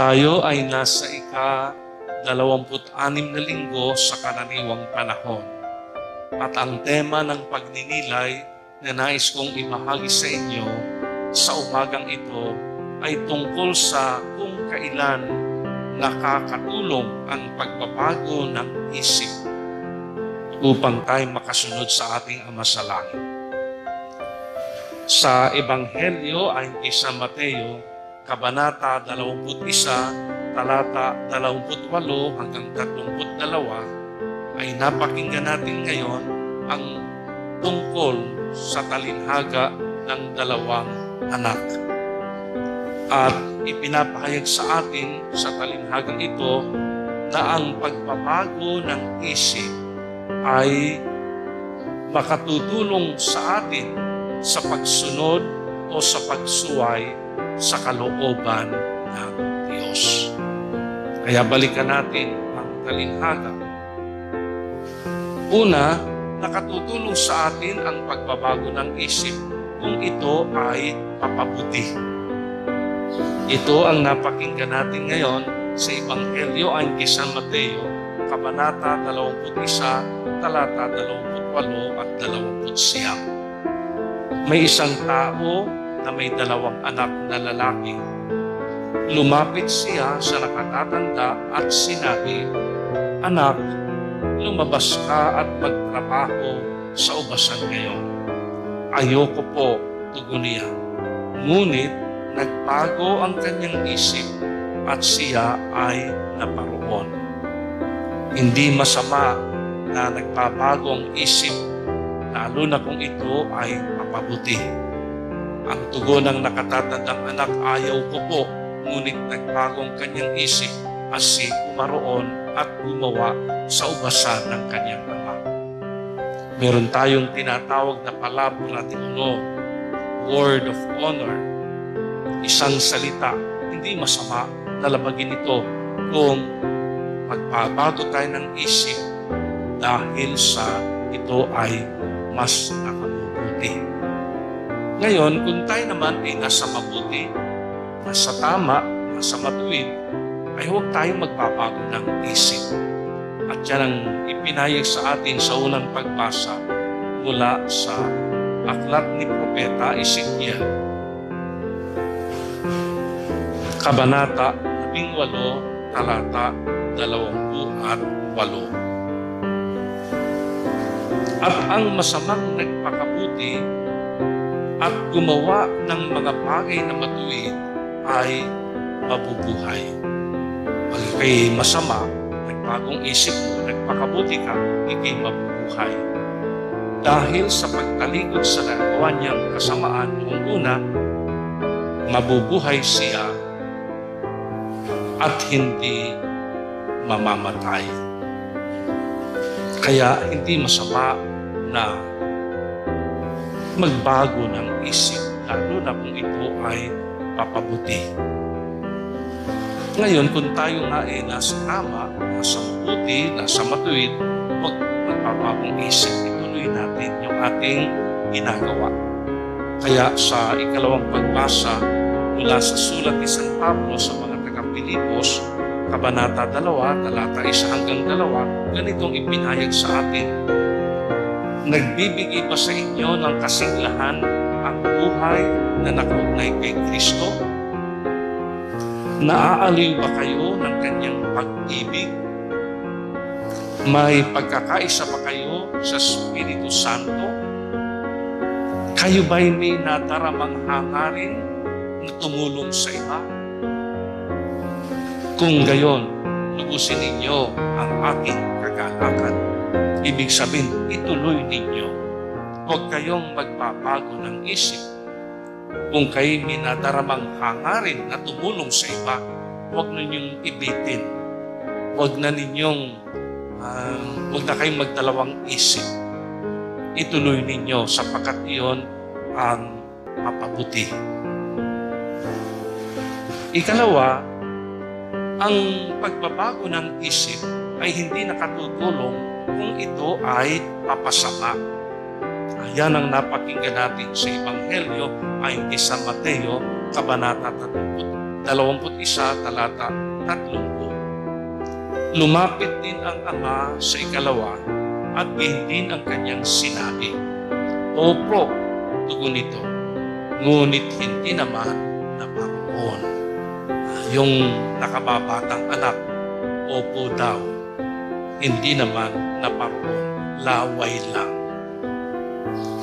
Tayo ay nasa ika 26 na linggo sa karaniwang panahon. At ang tema ng pagninilay na nais kong ibahagi sa inyo sa umagang ito ay tungkol sa kung kailan nakakatulong ang pagbabago ng isip upang tayo makasunod sa ating Ama sa Langit. Sa Ebanghelyo kay San Mateo, Kabanata 21, talata 28 hanggang 32 ay napakinggan natin ngayon ang tungkol sa talinhaga ng dalawang anak. At ipinapahayag sa atin sa talinhagang ito na ang pagbabago ng isip ay makatutulong sa atin sa pagsunod o sa pagsuway sa kalooban ng Diyos. Kaya balikan natin ang talinhaga. Una, nakatutulong sa atin ang pagbabago ng isip kung ito ay papabuti. Ito ang napakinggan natin ngayon sa Ebanghelyo kay San Mateo, Kabanata 21, talata 28 at 29. May isang tao na may dalawang anak na lalaki. Lumapit siya sa nakatatanda at sinabi, Anak, lumabas ka at magtrabaho sa ubasan ngayon. Ayoko po, tugon niya. Ngunit nagbago ang kanyang isip at siya ay naparoon. Hindi masama na nagbabago ang isip, lalo na kung ito ay mapabuti. Ang tugon ng nakatatandang anak, ayaw ko po, ngunit nagbago ang kanyang isip at si at gumawa sa ubasan ng kanyang ama. Meron tayong tinatawag na palabra honor, word of honor, isang salita, hindi masama na labagin ito kung magbabago tayo ng isip dahil sa ito ay mas nakabubuti. Ngayon, kung tayo naman ay nasa mabuti, nasa tama, nasa matuwid, ay huwag tayong magbabago ng isip. At yan ang ipinayag sa atin sa unang pagbasa mula sa aklat ni Propeta Ezekiel. Kabanata 18, talata 28. At ang masamang nagpakabuti at gumawa ng mga bagay na matuwid ay mabubuhay. Pag ikay masama, nagpagong isip mo, nagpakabuti ka, ikay mabubuhay. Dahil sa pagtalikod sa nagawa niyang kasamaan noong una, mabubuhay siya at hindi mamamatay. Kaya hindi masama na magbago ng isip, lalo na kung ito ay papabuti. Ngayon, kung tayo nga ay nasa tama, nasa mabuti, nasa matuwid, huwag magpapagong isip, ituloy natin yung ating ginagawa. Kaya sa ikalawang pagbasa mula sa sulat ni San Pablo sa mga taga-Pilipos, Kabanata 2, talata 1 hanggang 2, ganitong ipinayag sa atin. Nagbibigay ba sa inyo ng kasiglahan ang buhay na nakaugnay kay Kristo? Naaaliw ba kayo ng kanyang pag-ibig? May pagkakaisa ba kayo sa Espiritu Santo? Kayo ba'y may nadaramang hangarin na tumulong sa iba? Kung gayon, lubusin ninyo ang aking kagalakan. Ibig sabihin, ituloy ninyo. Huwag kayong magbabago ng isip. Kung kayo minadaramang hangarin na tumulong sa iba, huwag ninyong ibitin. Huwag na ninyong, uh, huwag na kayong magdalawang isip. Ituloy ninyo sapagkat iyon ang mapabuti. Ikalawa, ang pagbabago ng isip ay hindi nakatutulong kung ito ay papasama. Ayan ang napakinggan natin sa Ebanghelyo ayon kay Mateo, Kabanata 23, 21, talata 30. Lumapit din ang ama sa ikalawa at din ang kanyang sinabi, Opo, tugon nito, ngunit hindi naman naparoon. Yung nakababatang anak, opo daw, hindi naman laway lang.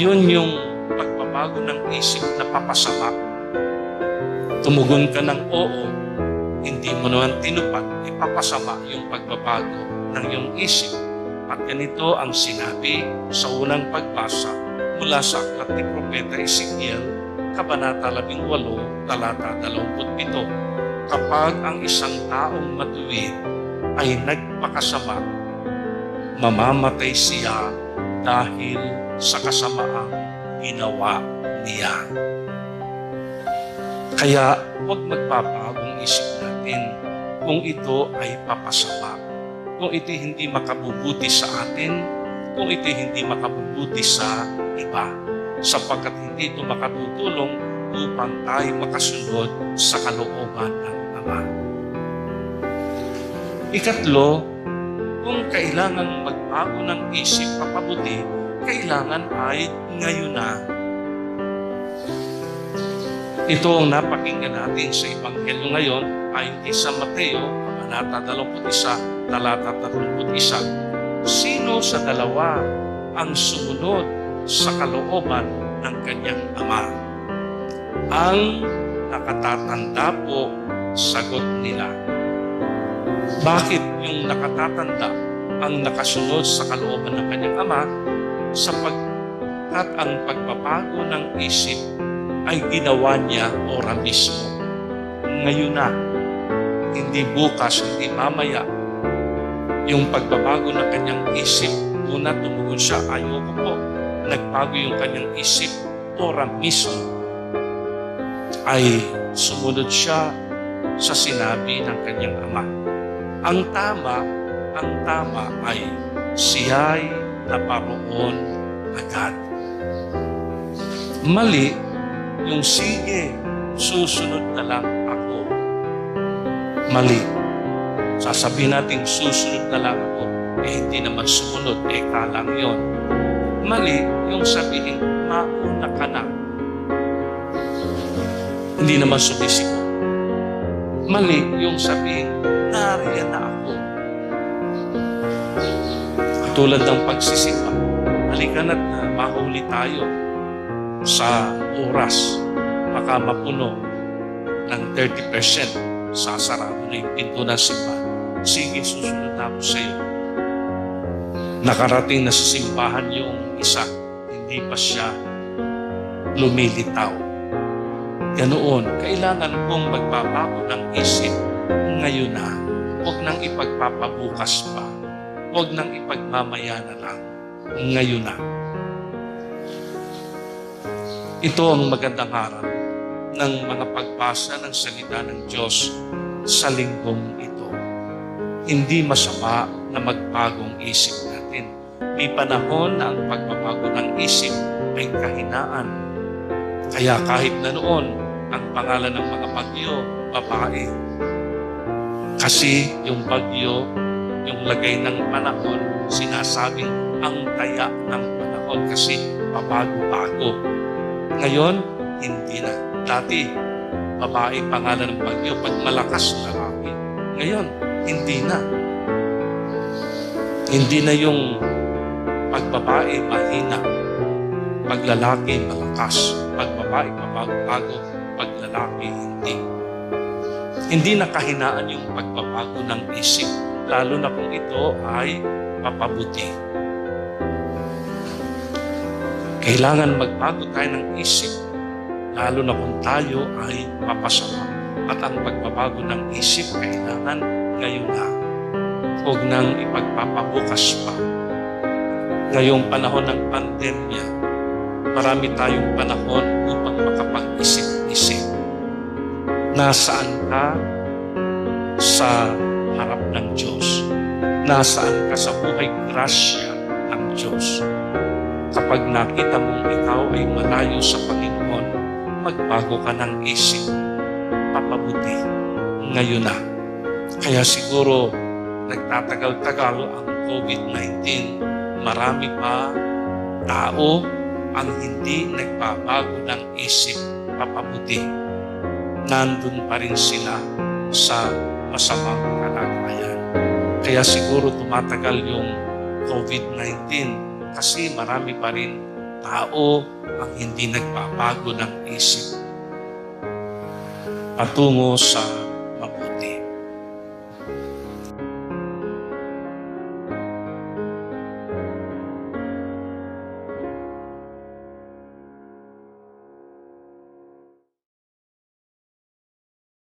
Yun yung pagbabago ng isip na papasama. Tumugon ka ng oo, hindi mo naman tinupad, ipapasama yung pagbabago ng iyong isip. At ganito ang sinabi sa unang pagbasa mula sa aklat ni Propeta Ezekiel, Kabanata 18, talata 27. Kapag ang isang taong matuwid ay nagpakasama, mamamatay siya dahil sa kasamaang ginawa niya. Kaya huwag magpapagong isip natin kung ito ay papasama, kung ito hindi makabubuti sa atin, kung ito hindi makabubuti sa iba, sapagkat hindi ito makatutulong upang tayo makasunod sa kalooban ng Ama. Ikatlo, kung kailangan magbago ng isip papabuti, kailangan ay ngayon na. Ito ang napakinggan natin sa Ebanghelyo ngayon ay sa Mateo, Kabanata 21, Talata 31. Sino sa dalawa ang sumunod sa kalooban ng kanyang ama? Ang nakatatanda po, sagot nila. Bakit yung nakatatanda ang nakasunod sa kalooban ng kanyang ama? Sapagkat ang pagbabago ng isip ay ginawa niya ora mismo. Ngayon na, hindi bukas, hindi mamaya. Yung pagbabago ng kanyang isip, una tumugon siya, ayoko po. Nagbago yung kanyang isip, ora mismo. Ay sumunod siya sa sinabi ng kanyang ama. Ang tama, ang tama ay siya'y naparoon agad. Mali, yung sige, susunod na lang ako. Mali. Sasabihin natin susunod na lang ako, eh hindi naman sumunod, eh kalang yon. Mali, yung sabihin, mauna ka na. Hindi naman sumisiko. Mali, yung sabihin, nariyan na ako. Katulad ng pagsisimba, halika na mahuli tayo sa oras, baka mapuno ng 30%, sasarado na yung pinto ng simbahan. Sige, susunod na ako sa iyo. Nakarating na sa simbahan yung isa, hindi pa siya lumilitaw. Ganoon, kailangan kong magbabago ng isip ngayon na. Huwag nang ipagpapabukas pa. Huwag nang ipagmamaya na lang. Ngayon na. Ito ang magandang harap ng mga pagbasa ng salita ng Diyos sa linggong ito. Hindi masama na magbagong isip natin. May panahon na ang pagbabago ng isip ay kahinaan. Kaya kahit na noon, ang pangalan ng mga bagyo, babae. Kasi yung bagyo, yung lagay ng panahon, sinasabing ang taya ng panahon kasi pabago-bago. Ngayon, hindi na. Dati, babae pangalan ng bagyo, pag malakas lalaki. Ngayon, hindi na. Hindi na yung pagbabae mahina, paglalaki malakas, pagbabae pabago-bago, paglalaki hindi. Hindi na kahinaan yung pagbabago ng isip, lalo na kung ito ay papabuti. Kailangan magbago tayo ng isip, lalo na kung tayo ay papasama. At ang pagbabago ng isip, kailangan ngayon na. Huwag nang ipagpapabukas pa. Ngayong panahon ng pandemya, marami tayong panahon upang makapag-isip-isip. Nasaan ka sa harap ng Diyos? Nasaan ka sa buhay grasya ng Diyos? Kapag nakita mong ikaw ay malayo sa Panginoon, magbago ka ng isip. mapabuti ngayon na. Kaya siguro nagtatagal-tagal ang COVID-19, marami pa tao ang hindi nagbabago ng isip papabuti. Nandun pa rin sila sa masamang kalagayan. Kaya siguro tumatagal yung COVID-19 kasi marami pa rin tao ang hindi nagbabago ng isip patungo sa